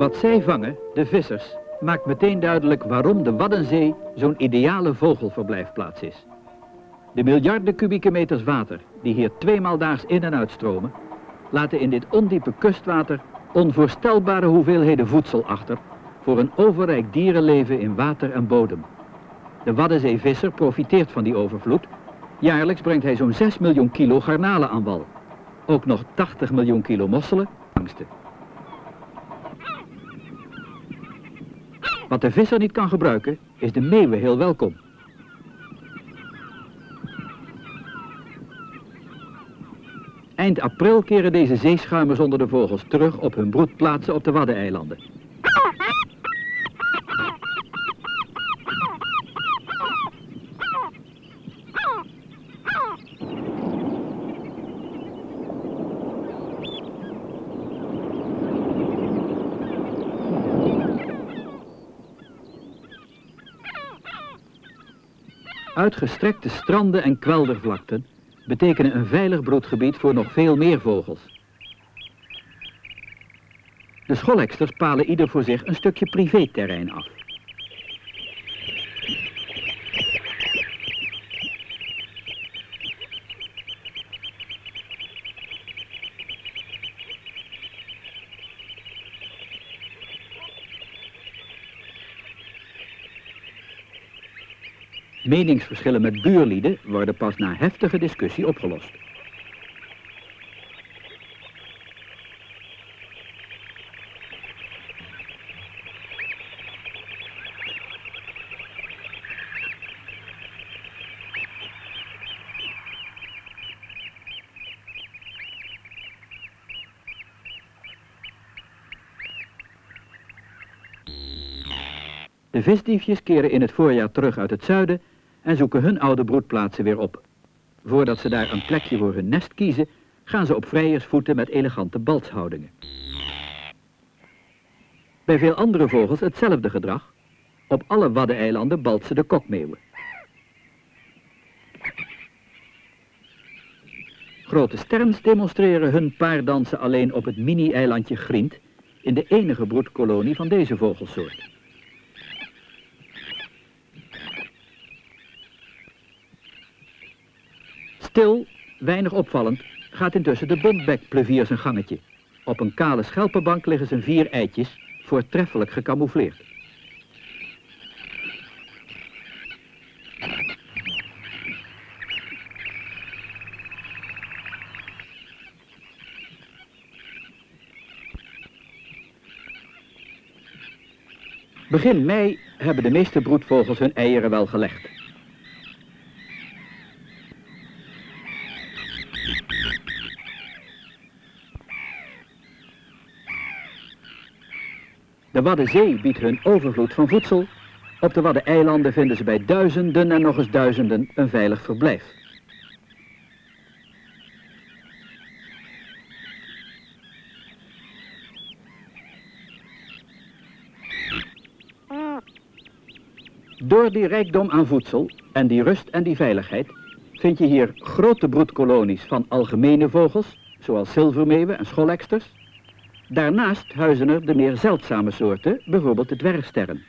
Wat zij vangen, de vissers, maakt meteen duidelijk waarom de Waddenzee zo'n ideale vogelverblijfplaats is. De miljarden kubieke meters water die hier tweemaal daags in en uitstromen, laten in dit ondiepe kustwater onvoorstelbare hoeveelheden voedsel achter voor een overrijk dierenleven in water en bodem. De Waddenzeevisser profiteert van die overvloed. Jaarlijks brengt hij zo'n 6 miljoen kilo garnalen aan wal. Ook nog 80 miljoen kilo mosselen, angsten. Wat de visser niet kan gebruiken, is de meeuwen heel welkom. Eind april keren deze zeeschuimers onder de vogels terug op hun broedplaatsen op de Waddeneilanden. Uitgestrekte stranden en kweldervlakten betekenen een veilig broedgebied voor nog veel meer vogels. De scholeksters palen ieder voor zich een stukje privéterrein af. Meningsverschillen met buurlieden worden pas na heftige discussie opgelost. De visdiefjes keren in het voorjaar terug uit het zuiden en zoeken hun oude broedplaatsen weer op. Voordat ze daar een plekje voor hun nest kiezen, gaan ze op vrijersvoeten met elegante balshoudingen. Bij veel andere vogels hetzelfde gedrag. Op alle Waddeneilanden baltsen de kokmeeuwen. Grote sterns demonstreren hun paardansen alleen op het mini-eilandje Grient, in de enige broedkolonie van deze vogelsoort. Stil, weinig opvallend, gaat intussen de bontbekplevier zijn gangetje. Op een kale schelpenbank liggen zijn vier eitjes, voortreffelijk gecamoufleerd. Begin mei hebben de meeste broedvogels hun eieren wel gelegd. De Waddenzee biedt hun overvloed van voedsel. Op de Waddeneilanden vinden ze bij duizenden en nog eens duizenden een veilig verblijf. Door die rijkdom aan voedsel en die rust en die veiligheid vind je hier grote broedkolonies van algemene vogels, zoals zilvermeeuwen en scholeksters, Daarnaast huizen er de meer zeldzame soorten, bijvoorbeeld de dwergsterren.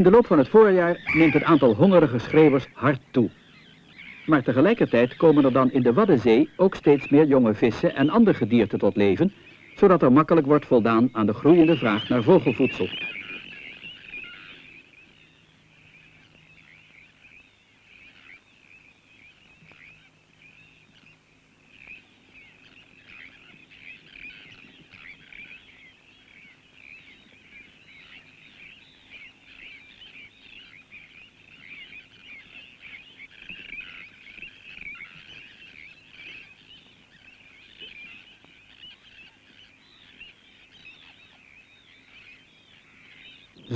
In de loop van het voorjaar neemt het aantal hongerige schreeuwers hard toe. Maar tegelijkertijd komen er dan in de Waddenzee ook steeds meer jonge vissen en ander gedierte tot leven, zodat er makkelijk wordt voldaan aan de groeiende vraag naar vogelvoedsel.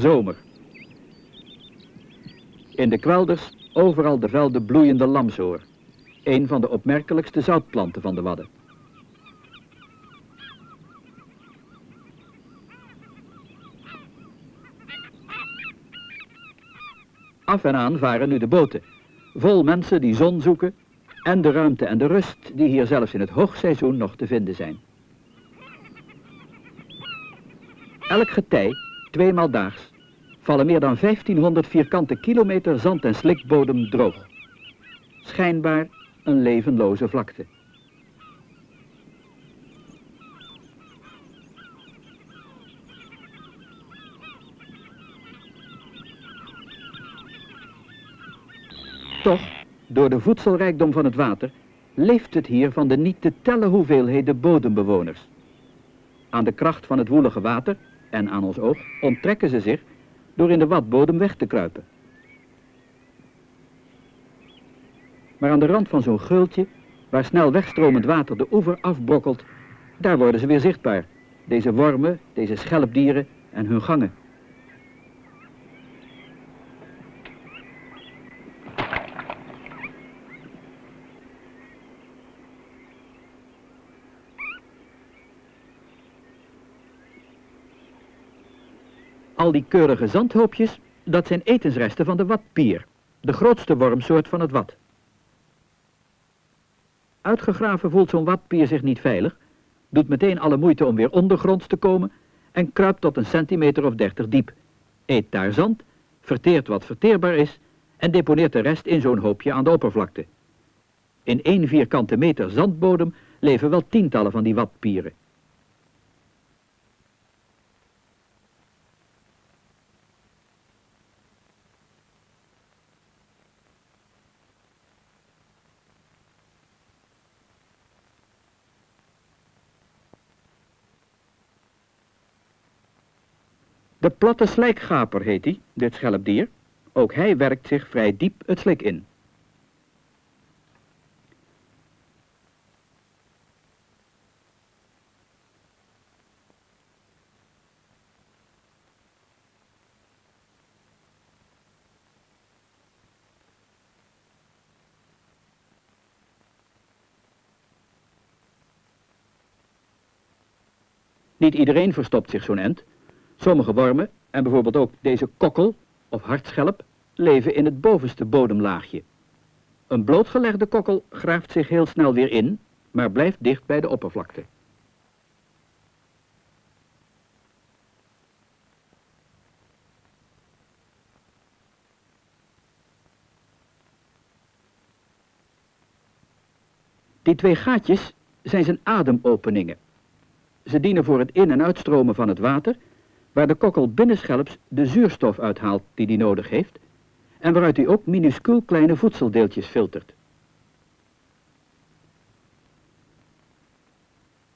Zomer. In de kwelders overal de velden bloeiende lamsoor, een van de opmerkelijkste zoutplanten van de Wadden. Af en aan varen nu de boten, vol mensen die zon zoeken en de ruimte en de rust die hier zelfs in het hoogseizoen nog te vinden zijn. Elk getij, tweemaal daags, vallen meer dan 1500 vierkante kilometer zand- en slikbodem droog. Schijnbaar een levenloze vlakte. Toch, door de voedselrijkdom van het water, leeft het hier van de niet te tellen hoeveelheden bodembewoners. Aan de kracht van het woelige water en aan ons oog onttrekken ze zich door in de watbodem weg te kruipen. Maar aan de rand van zo'n geultje, waar snel wegstromend water de oever afbrokkelt, daar worden ze weer zichtbaar. Deze wormen, deze schelpdieren en hun gangen. Al die keurige zandhoopjes, dat zijn etensresten van de watpier, de grootste wormsoort van het wat. Uitgegraven voelt zo'n watpier zich niet veilig, doet meteen alle moeite om weer ondergronds te komen en kruipt tot een centimeter of dertig diep, eet daar zand, verteert wat verteerbaar is en deponeert de rest in zo'n hoopje aan de oppervlakte. In één vierkante meter zandbodem leven wel tientallen van die watpieren. Platte slijkgaper heet hij, dit schelpdier. Ook hij werkt zich vrij diep het slik in. Niet iedereen verstopt zich zo'n end. Sommige wormen, en bijvoorbeeld ook deze kokkel of hartschelp, leven in het bovenste bodemlaagje. Een blootgelegde kokkel graaft zich heel snel weer in, maar blijft dicht bij de oppervlakte. Die twee gaatjes zijn zijn ademopeningen. Ze dienen voor het in- en uitstromen van het water waar de kokkel binnenschelps de zuurstof uithaalt die die nodig heeft en waaruit hij ook minuscuul kleine voedseldeeltjes filtert.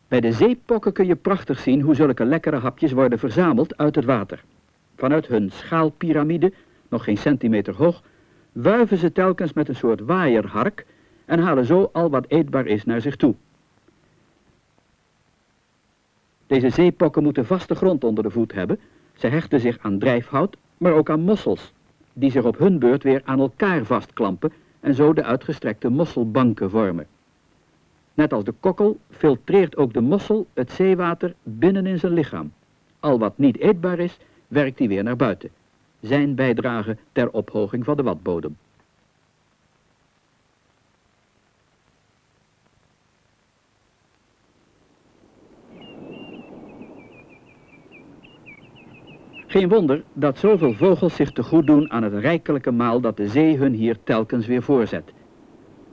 Bij de zeepokken kun je prachtig zien hoe zulke lekkere hapjes worden verzameld uit het water. Vanuit hun schaalpyramide, nog geen centimeter hoog, wuiven ze telkens met een soort waaierhark en halen zo al wat eetbaar is naar zich toe. Deze zeepokken moeten vaste grond onder de voet hebben. Ze hechten zich aan drijfhout, maar ook aan mossels, die zich op hun beurt weer aan elkaar vastklampen en zo de uitgestrekte mosselbanken vormen. Net als de kokkel filtreert ook de mossel het zeewater binnen in zijn lichaam. Al wat niet eetbaar is, werkt hij weer naar buiten. Zijn bijdrage ter ophoging van de watbodem. Geen wonder dat zoveel vogels zich te goed doen aan het rijkelijke maal dat de zee hun hier telkens weer voorzet.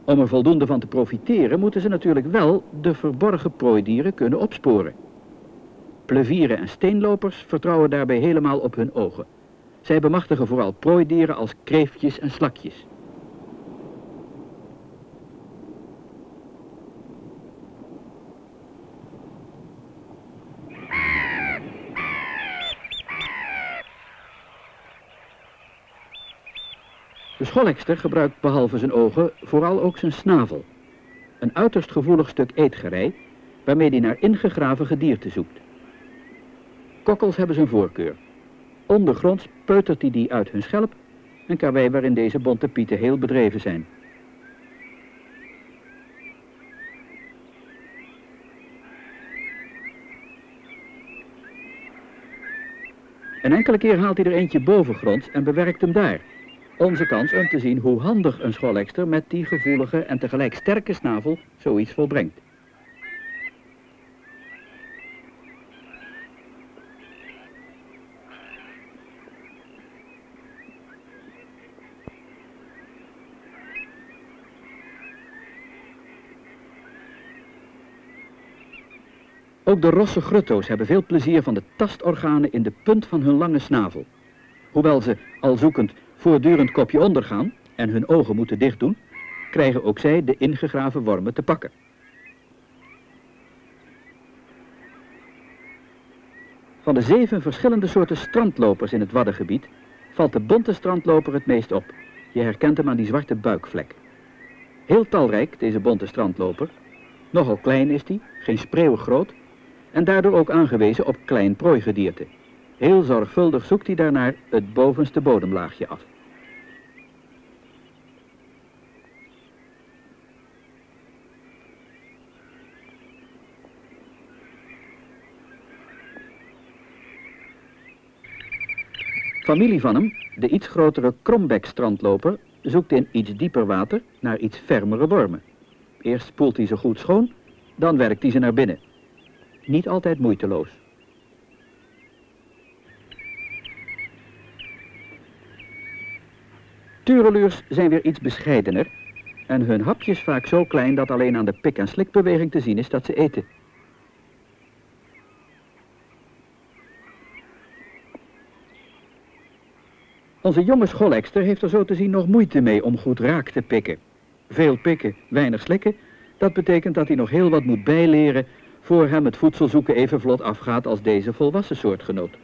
Om er voldoende van te profiteren moeten ze natuurlijk wel de verborgen prooidieren kunnen opsporen. Plevieren en steenlopers vertrouwen daarbij helemaal op hun ogen. Zij bemachtigen vooral prooidieren als kreeftjes en slakjes. De scholekster gebruikt behalve zijn ogen vooral ook zijn snavel. Een uiterst gevoelig stuk eetgerei waarmee hij naar ingegraven gedierte zoekt. Kokkels hebben zijn voorkeur. Ondergronds peutert hij die uit hun schelp, een karwei waarin deze bonte pieten heel bedreven zijn. Een enkele keer haalt hij er eentje bovengronds en bewerkt hem daar. Onze kans om te zien hoe handig een scholekster met die gevoelige en tegelijk sterke snavel zoiets volbrengt. Ook de rosse grutto's hebben veel plezier van de tastorganen in de punt van hun lange snavel. Hoewel ze, al zoekend, voortdurend kopje ondergaan en hun ogen moeten dicht doen, krijgen ook zij de ingegraven wormen te pakken. Van de zeven verschillende soorten strandlopers in het Waddengebied valt de bonte strandloper het meest op. Je herkent hem aan die zwarte buikvlek. Heel talrijk, deze bonte strandloper. Nogal klein is hij, geen spreeuw groot, en daardoor ook aangewezen op klein prooigedierte. Heel zorgvuldig zoekt hij daarnaar het bovenste bodemlaagje af. Familie van hem, de iets grotere krombek-strandloper, zoekt in iets dieper water naar iets fermere wormen. Eerst spoelt hij ze goed schoon, dan werkt hij ze naar binnen. Niet altijd moeiteloos. Tureluurs zijn weer iets bescheidener en hun hapjes vaak zo klein dat alleen aan de pik- en slikbeweging te zien is dat ze eten. Onze jonge scholekster heeft er zo te zien nog moeite mee om goed raak te pikken. Veel pikken, weinig slikken, dat betekent dat hij nog heel wat moet bijleren voor hem het voedsel zoeken even vlot afgaat als deze volwassen soortgenoot.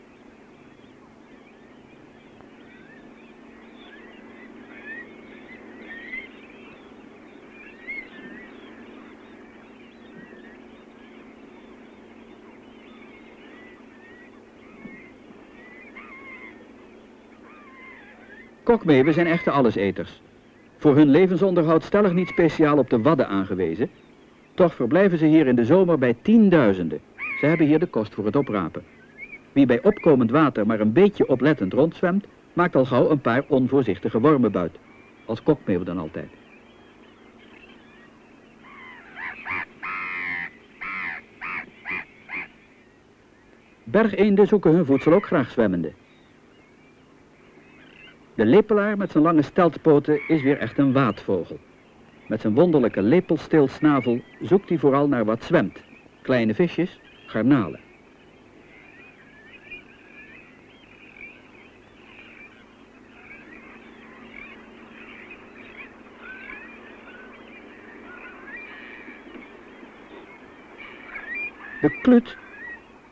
Kokmeeuwen zijn echte alleseters. Voor hun levensonderhoud stellig niet speciaal op de wadden aangewezen. Toch verblijven ze hier in de zomer bij tienduizenden. Ze hebben hier de kost voor het oprapen. Wie bij opkomend water maar een beetje oplettend rondzwemt, maakt al gauw een paar onvoorzichtige wormen buit. Als kokmeeuw dan altijd. Bergeenden zoeken hun voedsel ook graag zwemmende. De lepelaar met zijn lange steltpoten is weer echt een waadvogel. Met zijn wonderlijke lepelstilsnavel zoekt hij vooral naar wat zwemt. Kleine visjes, garnalen. De klut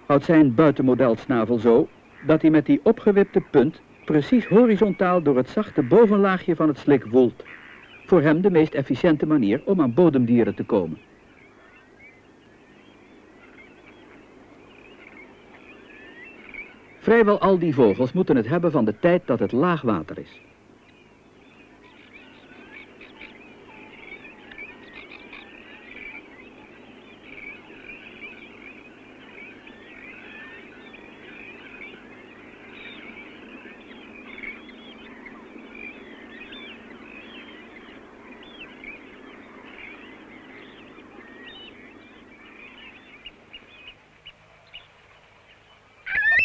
houdt zijn buitenmodelsnavel zo dat hij met die opgewipte punt precies horizontaal door het zachte bovenlaagje van het slik woelt. Voor hem de meest efficiënte manier om aan bodemdieren te komen. Vrijwel al die vogels moeten het hebben van de tijd dat het laag water is.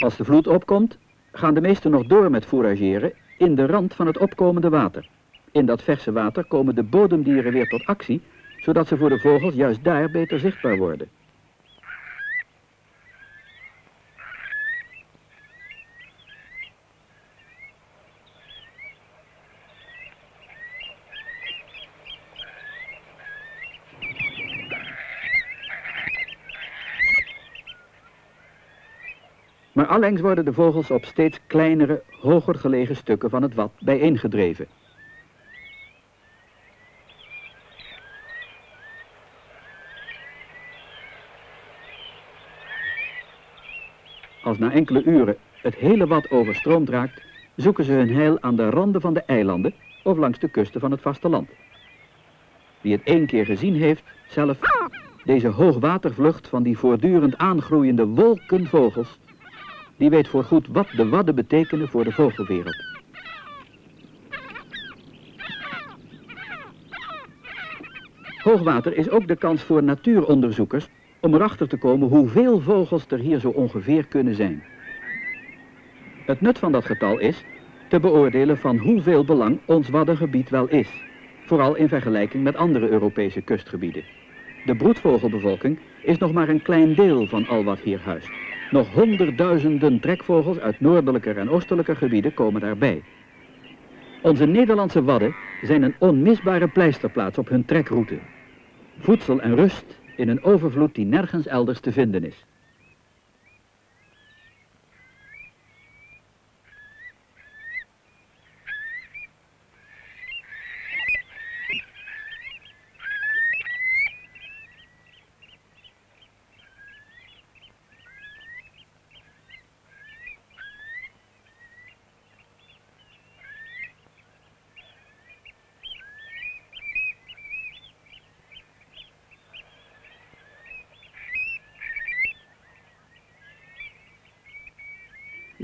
Als de vloed opkomt, gaan de meesten nog door met fourageren in de rand van het opkomende water. In dat verse water komen de bodemdieren weer tot actie, zodat ze voor de vogels juist daar beter zichtbaar worden. Maar allengs worden de vogels op steeds kleinere, hoger gelegen stukken van het wad bijeengedreven. Als na enkele uren het hele wat overstroomd raakt, zoeken ze hun heil aan de randen van de eilanden of langs de kusten van het vasteland. Wie het één keer gezien heeft, zelf, deze hoogwatervlucht van die voortdurend aangroeiende wolken vogels, die weet voorgoed wat de wadden betekenen voor de vogelwereld. Hoogwater is ook de kans voor natuuronderzoekers om erachter te komen hoeveel vogels er hier zo ongeveer kunnen zijn. Het nut van dat getal is te beoordelen van hoeveel belang ons waddengebied wel is, vooral in vergelijking met andere Europese kustgebieden. De broedvogelbevolking is nog maar een klein deel van al wat hier huist. Nog honderdduizenden trekvogels uit noordelijker en oostelijker gebieden komen daarbij. Onze Nederlandse wadden zijn een onmisbare pleisterplaats op hun trekroute. Voedsel en rust in een overvloed die nergens elders te vinden is.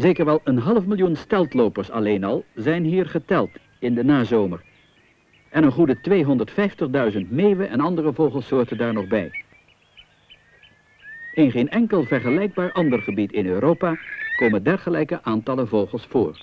Zeker wel een half miljoen steltlopers alleen al zijn hier geteld in de nazomer. En een goede 250.000 meeuwen en andere vogelsoorten daar nog bij. In geen enkel vergelijkbaar ander gebied in Europa komen dergelijke aantallen vogels voor.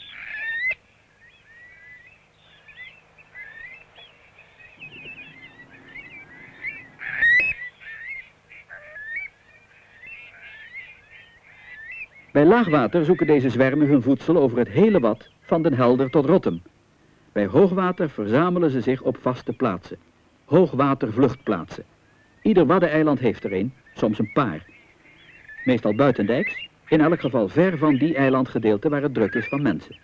Bij laagwater zoeken deze zwermen hun voedsel over het hele Wad, van Den Helder tot Rotterdam. Bij hoogwater verzamelen ze zich op vaste plaatsen. Hoogwatervluchtplaatsen. Ieder waddeneiland heeft er een, soms een paar. Meestal buitendijks, in elk geval ver van die eilandgedeelte waar het druk is van mensen.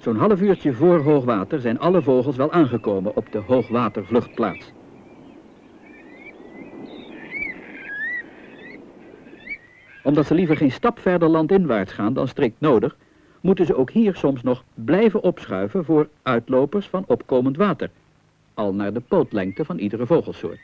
Zo'n half uurtje voor hoogwater zijn alle vogels wel aangekomen op de hoogwatervluchtplaats. Omdat ze liever geen stap verder landinwaarts gaan dan strikt nodig, moeten ze ook hier soms nog blijven opschuiven voor uitlopers van opkomend water, al naar de pootlengte van iedere vogelsoort.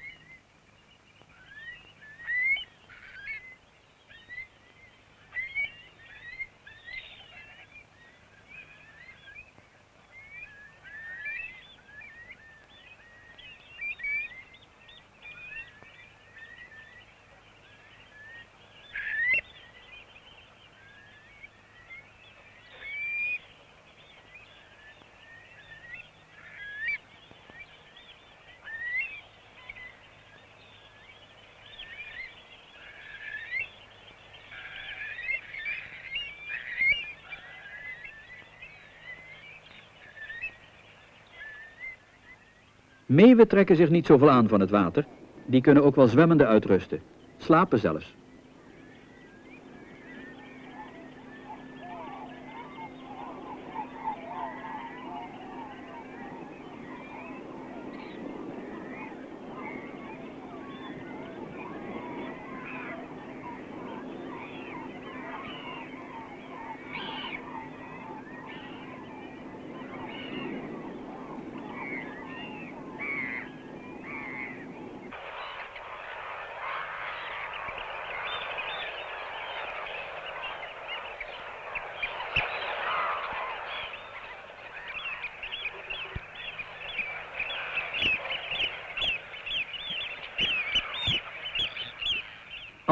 Meeuwen trekken zich niet zoveel aan van het water. Die kunnen ook wel zwemmende uitrusten. Slapen zelfs.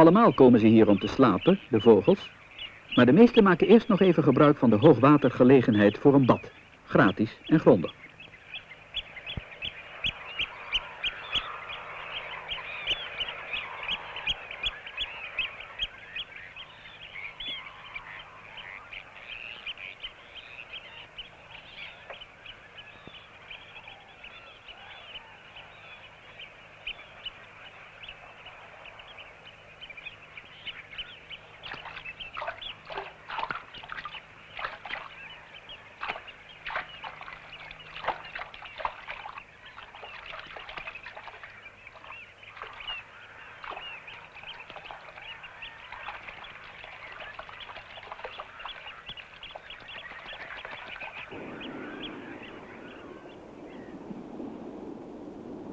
Allemaal komen ze hier om te slapen, de vogels. Maar de meesten maken eerst nog even gebruik van de hoogwatergelegenheid voor een bad. Gratis en grondig.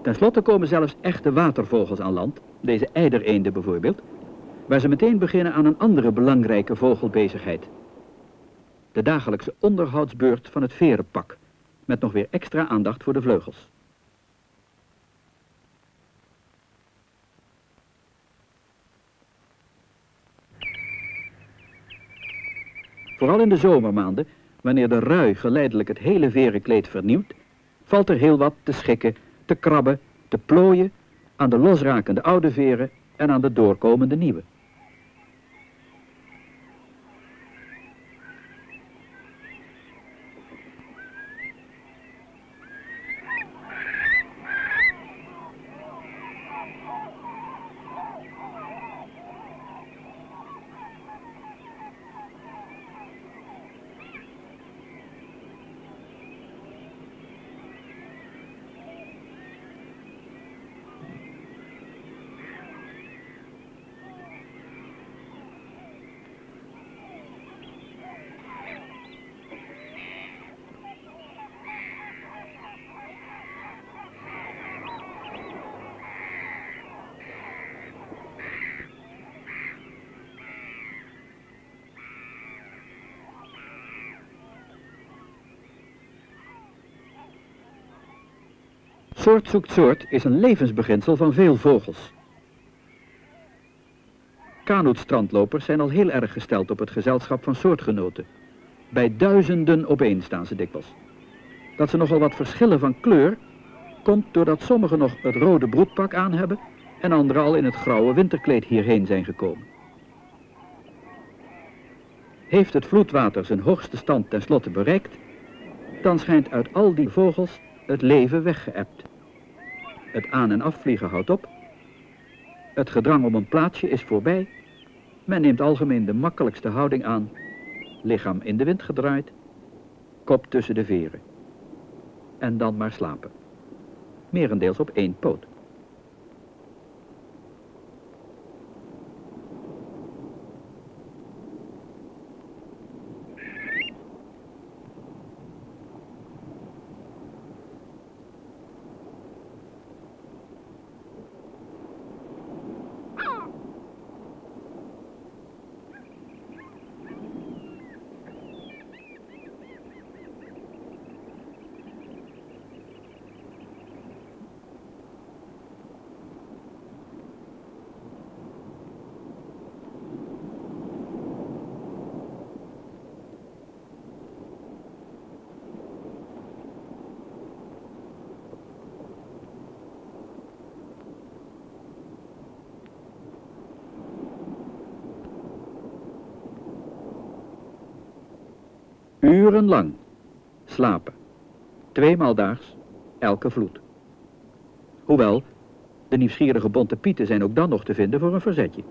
Ten slotte komen zelfs echte watervogels aan land, deze eidereenden bijvoorbeeld, waar ze meteen beginnen aan een andere belangrijke vogelbezigheid. De dagelijkse onderhoudsbeurt van het verenpak, met nog weer extra aandacht voor de vleugels. Vooral in de zomermaanden, wanneer de rui geleidelijk het hele verenkleed vernieuwt, valt er heel wat te schikken te krabben, te plooien aan de losrakende oude veren en aan de doorkomende nieuwe. Soort zoekt soort is een levensbeginsel van veel vogels. Kanoetstrandlopers zijn al heel erg gesteld op het gezelschap van soortgenoten. Bij duizenden opeen staan ze dikwijls. Dat ze nogal wat verschillen van kleur komt doordat sommigen nog het rode broedpak aan hebben en anderen al in het grauwe winterkleed hierheen zijn gekomen. Heeft het vloedwater zijn hoogste stand tenslotte bereikt, dan schijnt uit al die vogels het leven weggeëpt. Het aan- en afvliegen houdt op. Het gedrang om een plaatsje is voorbij. Men neemt algemeen de makkelijkste houding aan. Lichaam in de wind gedraaid, kop tussen de veren. En dan maar slapen. Merendeels op één poot. Urenlang. Slapen. Tweemaal daags, elke vloed. Hoewel, de nieuwsgierige bonte pieten zijn ook dan nog te vinden voor een verzetje.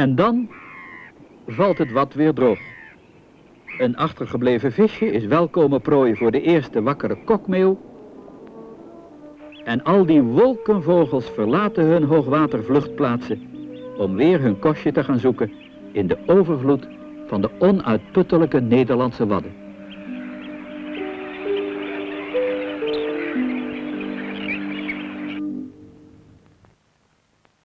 En dan valt het wat weer droog. Een achtergebleven visje is welkome prooi voor de eerste wakkere kokmeeuw. En al die wolkenvogels verlaten hun hoogwatervluchtplaatsen om weer hun kostje te gaan zoeken in de overvloed van de onuitputtelijke Nederlandse wadden.